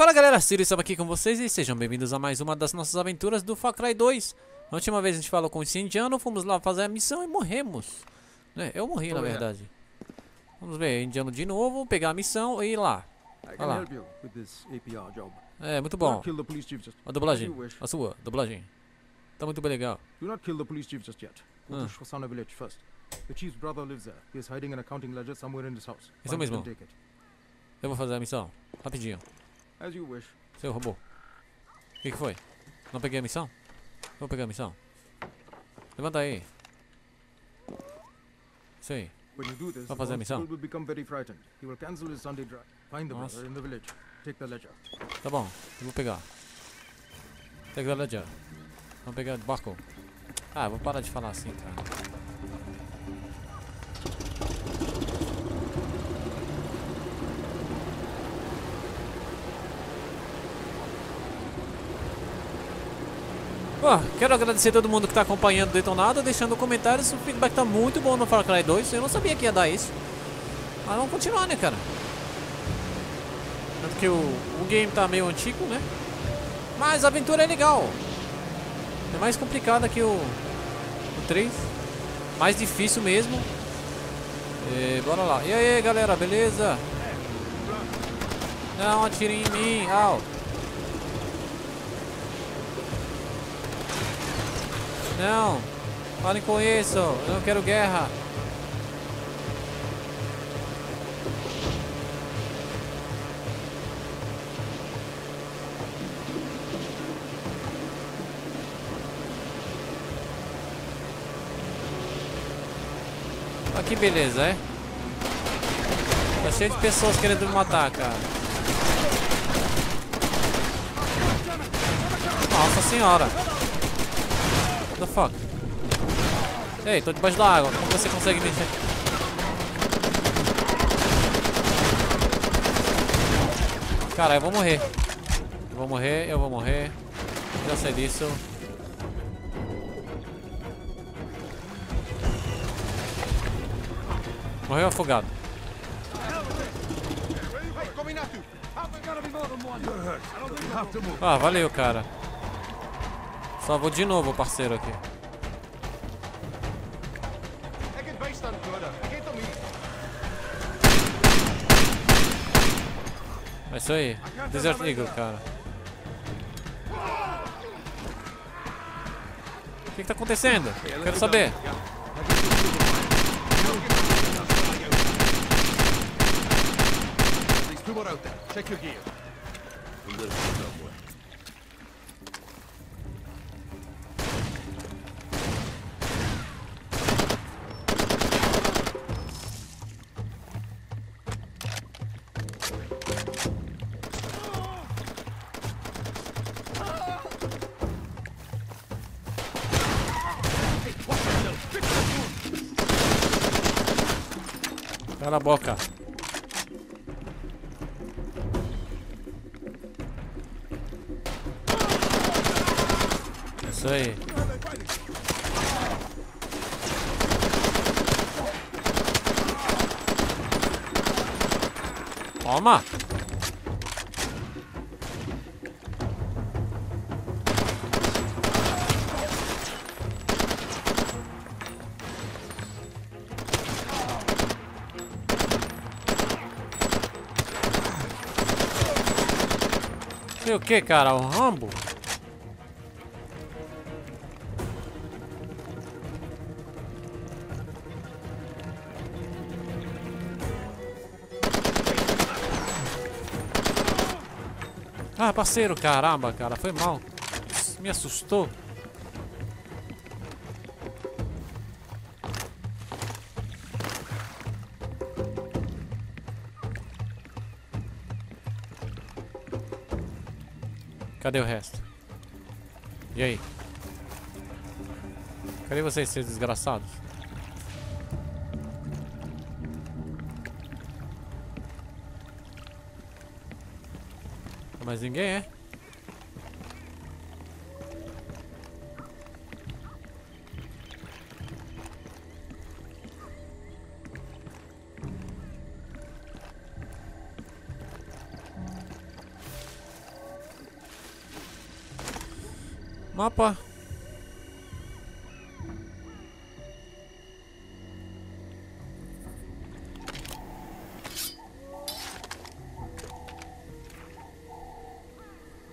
Fala galera, Ciro estamos aqui com vocês e sejam bem-vindos a mais uma das nossas aventuras do Far Cry 2 A última vez a gente falou com esse indiano, fomos lá fazer a missão e morremos né? Eu morri na verdade Vamos ver, indiano de novo, pegar a missão e ir lá APR job. É, muito bom. A dublagem, a sua, dublagem Tá muito bem legal Do not kill the police chief just yet. Go Ah. to Shwasana village first. The chief's brother lives there. He is hiding an accounting ledger somewhere in this house. Isso mesmo. Eu vou fazer a missão, rapidinho As you wish. Seu robô O que, que foi? Não peguei a missão? Vou pegar a missão Levanta aí Isso Vai the fazer a missão? the Nossa. the. Take the. Tá bom, eu vou pegar. Pega a ledger. Vamos pegar o barco. Ah, vou parar de falar assim, cara. Ó, quero agradecer a todo mundo que tá acompanhando o Detonado, deixando comentários. O feedback tá muito bom no Far Cry 2. Eu não sabia que ia dar isso. Mas vamos continuar, né, cara? Tanto que o, o game tá meio antigo, né? Mas a aventura é legal. É mais complicada que o, o 3. Mais difícil mesmo. E, bora lá. E aí, galera, beleza? Não atirem em mim. Au. Não. Falem com isso. Eu não quero guerra. Olha que beleza, é? Tá cheio de pessoas querendo me matar, cara. Nossa senhora. The fuck? Ei, tô debaixo da água. Como você consegue mexer? Cara, eu vou morrer. Eu vou morrer, eu vou morrer. Já sei disso. Morreu afogado. Ah, valeu, cara. Só vou de novo, parceiro, aqui. É isso aí. Desert Eagle, cara. O que, que tá acontecendo? Quero saber. There's two more out there. Check your gear. Cala a boca. Isso aí. Toma! O que, cara? O Rambo? Ah, parceiro, caramba, cara, foi mal. Me assustou. Cadê o resto? E aí? Cadê vocês, seus desgraçados? Mais ninguém, é? Mapa.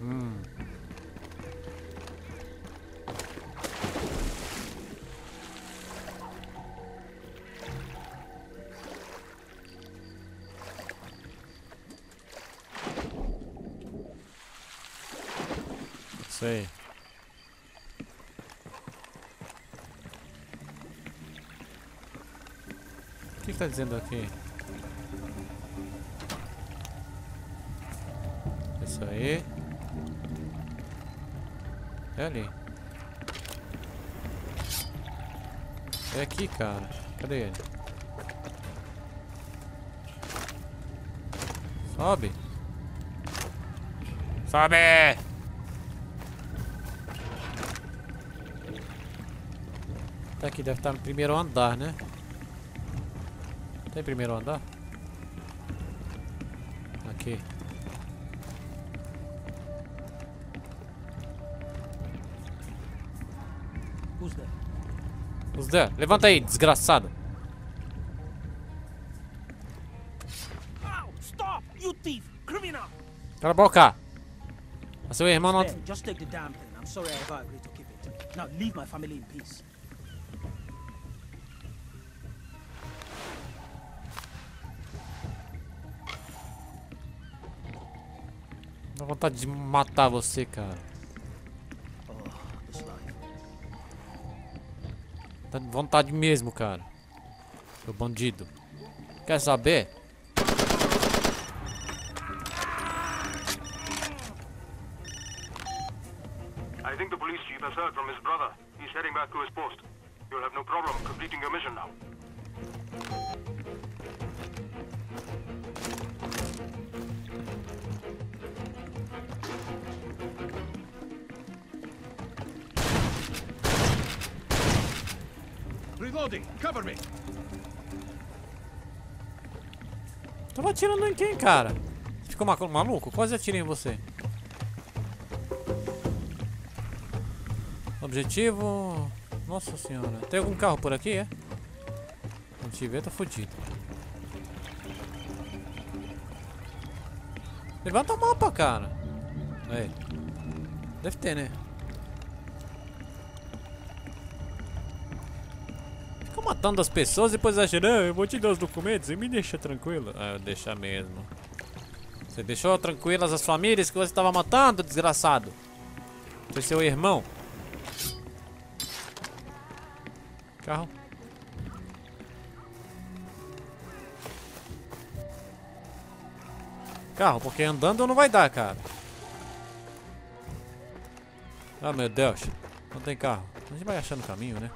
Hum. Sei. O tá dizendo aqui? Isso aí. É ali. É aqui, cara. Cadê ele? Sobe. Sobe! Tá aqui, deve estar no primeiro andar, né? Tem primeiro andar? Aqui. Who's there? Os der. Levanta aí, desgraçado. Stop! You thief! Criminal! Cala a boca. Seu irmão não... Just take the damn thing. I'm sorry I ever agreed to keep it. Now leave my family in peace. Dá vontade de matar você, cara. Dá vontade mesmo, cara. Seu bandido. Quer saber? I think the police chief has heard from his brother. He's heading back to his post. You'll have no problem completing your mission now. Reloading. Cover me. Tava atirando em quem, cara? Ficou ma- maluco? Quase atirei em você. Objetivo... Nossa senhora. Tem algum carro por aqui, é? Não tiver, tá fudido. Levanta o mapa, cara. Aí. Deve ter, né? Matando as pessoas e depois não, eu vou te dar os documentos e me deixa tranquilo. Ah, deixa mesmo. Você deixou tranquilas as famílias que você estava matando, desgraçado? Foi seu irmão. Carro. Carro, porque andando não vai dar, cara. Ah, meu Deus. Não tem carro. A gente vai achando caminho, né?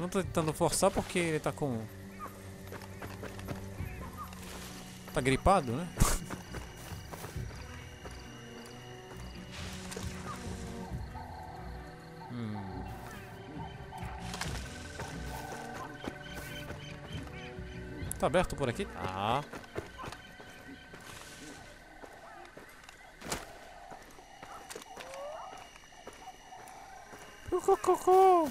Não tô tentando forçar porque ele tá com... Tá gripado, né? Hum. Tá aberto por aqui? Cucucucu.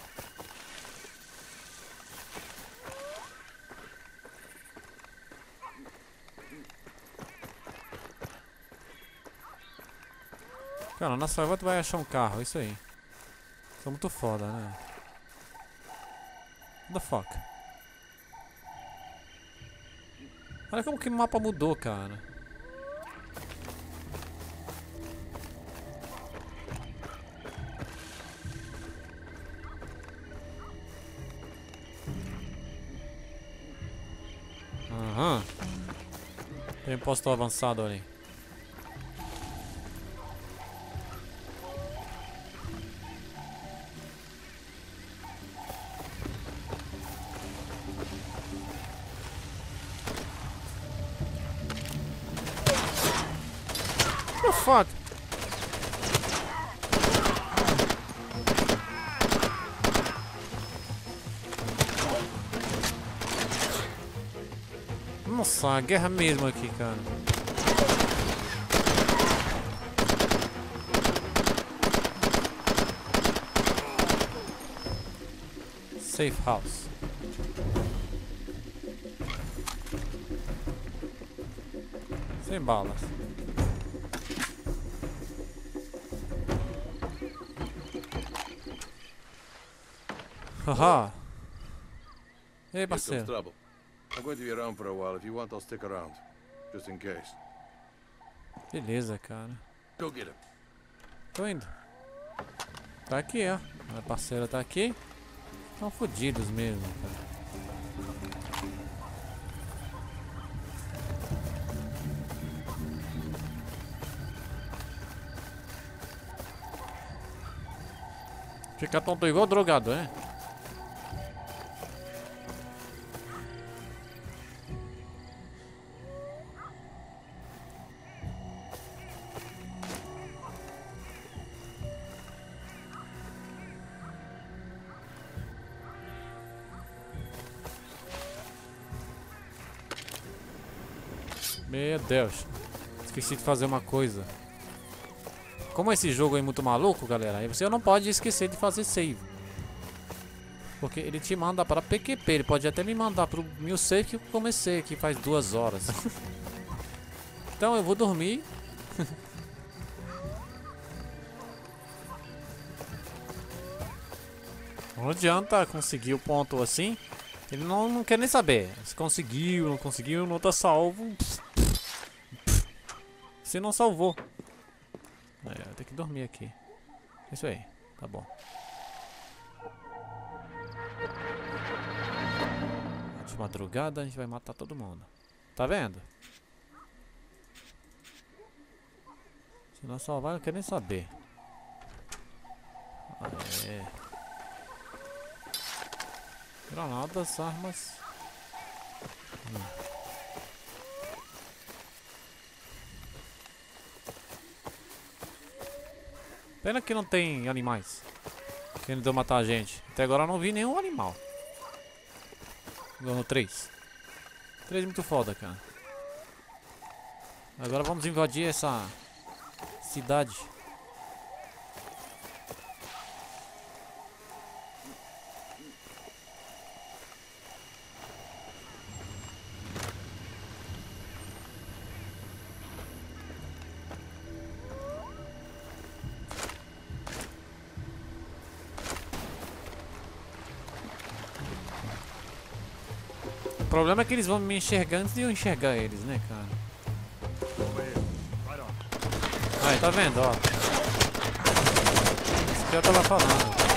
Cara, na sua tu vai achar um carro, é isso aí. Sou muito foda, né? What the fuck? Olha como que o mapa mudou, cara. Aham. Tem um posto avançado ali. Nossa, guerra mesmo aqui, cara. Safe house. Sem balas. Haha. Ei, parceiro going to be around for a while. If you want, I'll stick around. Just in case. Beleza, cara. Go get him. Tô indo. Tá aqui, ó. A parceira tá aqui. Estão fodidos mesmo, cara. Fica tonto igual drogado, é? Deus. Esqueci de fazer uma coisa. Como esse jogo é muito maluco, galera, você não pode esquecer de fazer save. Porque ele te manda para PQP, ele pode até me mandar pro meu save que eu comecei aqui faz duas horas. então eu vou dormir. não adianta conseguir o ponto assim. Ele não, não quer nem saber. Se conseguiu, não conseguiu, não tá salvo. Se não salvou. É, tenho que dormir aqui. Isso aí, tá bom. De madrugada a gente vai matar todo mundo. Tá vendo? Se não salvar, não quero nem saber. Ah, é. Granadas, armas. Hum. Pena que não tem animais. Querendo matar a gente. Até agora eu não vi nenhum animal. No 3. 3 é muito foda, cara. Agora vamos invadir essa cidade. O problema é que eles vão me enxergar antes de eu enxergar eles, né, cara? Aí, tá vendo, ó. Isso que eu tava falando.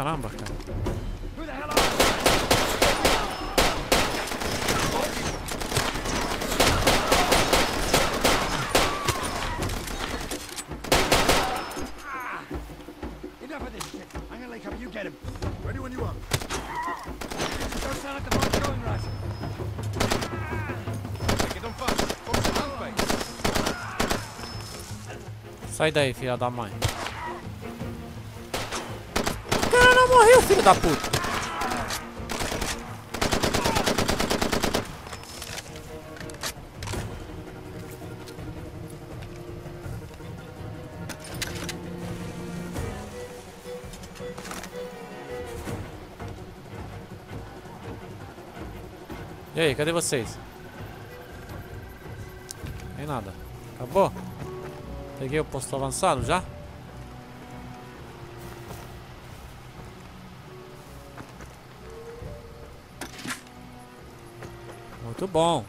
On handbag. Sai daí, filha da mãe. Morreu, filho da puta. E aí, cadê vocês? Nem nada. Acabou? Peguei o posto avançado já? Muito bom.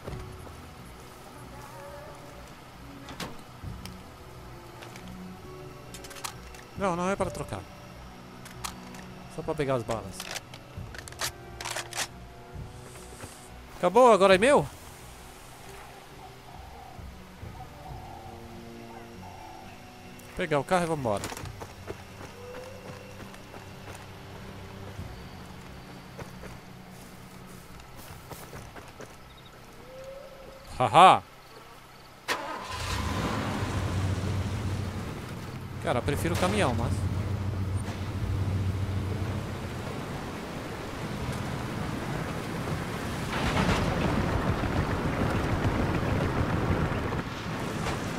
Não, não é para trocar. Só para pegar as balas. Acabou, agora é meu? Pegar o carro e vamos embora. Haha! Cara, prefiro o caminhão, mas...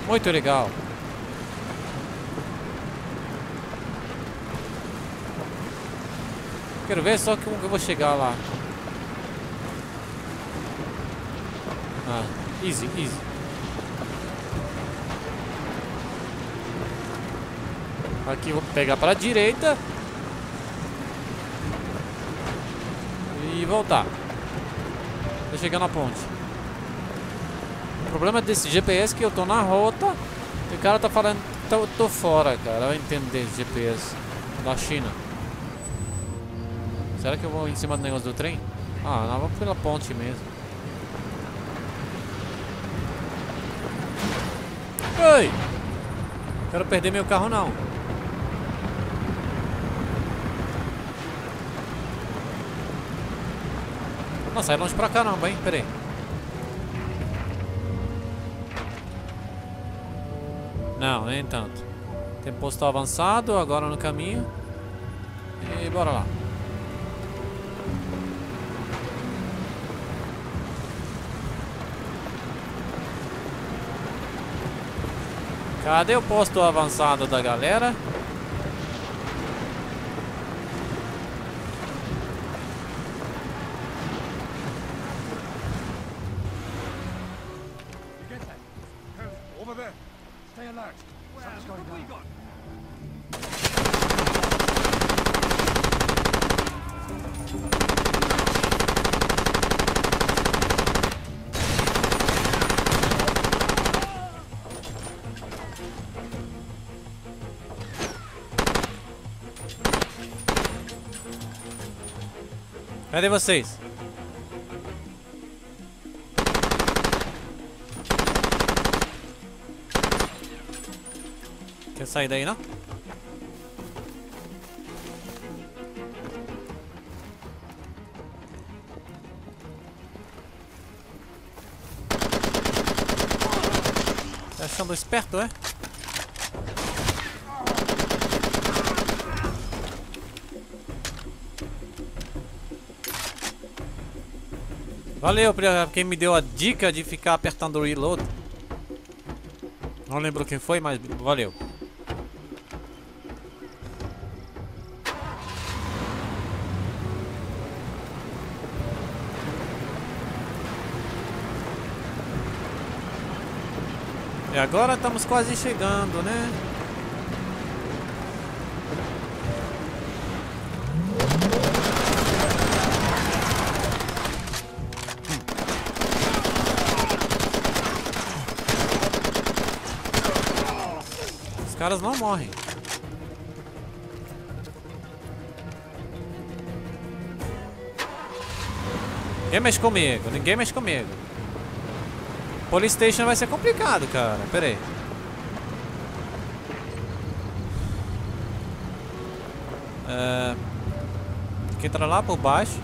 Muito legal. Quero ver só como que eu vou chegar lá. Ah, easy, easy. Aqui vou pegar para a direita. E voltar. Vou chegar na ponte. O problema desse GPS é que eu tô na rota. E o cara tá falando que eu tô fora, cara. Eu entendo desse GPS da China. Será que eu vou em cima do negócio do trem? Ah, não, vamos pela ponte mesmo. Ei! Quero perder meu carro não. Não, sai longe pra caramba, hein? Pera aí. Não, nem tanto. Tem posto avançado, agora no caminho. E bora lá. Cadê o posto avançado da galera? Cadê vocês? Quer sair daí não? Tá achando esperto, é? Valeu pra quem me deu a dica de ficar apertando o reload. Não lembro quem foi, mas valeu. E agora estamos quase chegando, né? Caras não morrem. Ninguém mexe comigo, ninguém mexe comigo. Police Station vai ser complicado, cara. Pera aí. É... Tem que entrar lá por baixo.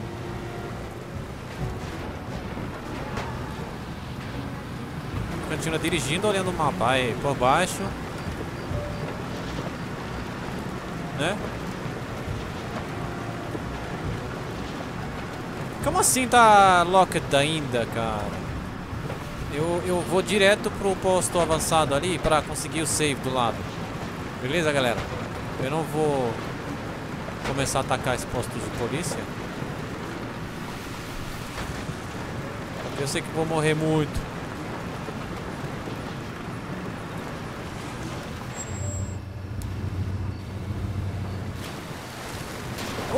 Continua dirigindo, olhando o mapa. Aí, por baixo. Né? Como assim tá locked ainda, cara? Eu, eu vou direto pro posto avançado ali pra conseguir o save do lado. Beleza, galera? Eu não vou começar a atacar esse posto de polícia. Eu sei que vou morrer muito.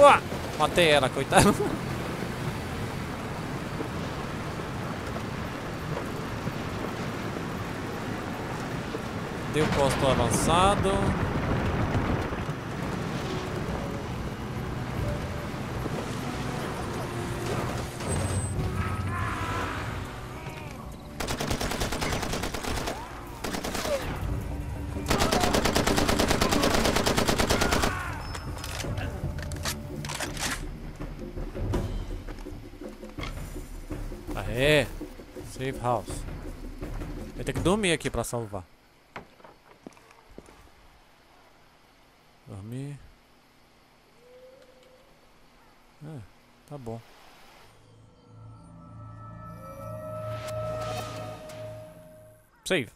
Uá! Matei ela, coitada. Deu posto avançado. Aê! Safe house. Eu tenho que dormir aqui pra salvar. Dormir. É, tá bom. Save.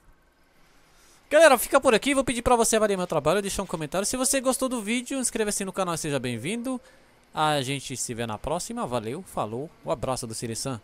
Galera, fica por aqui. Vou pedir pra você avaliar meu trabalho, deixar um comentário. Se você gostou do vídeo, inscreva-se no canal e seja bem-vindo. A gente se vê na próxima. Valeu, falou. O abraço do Sirisan.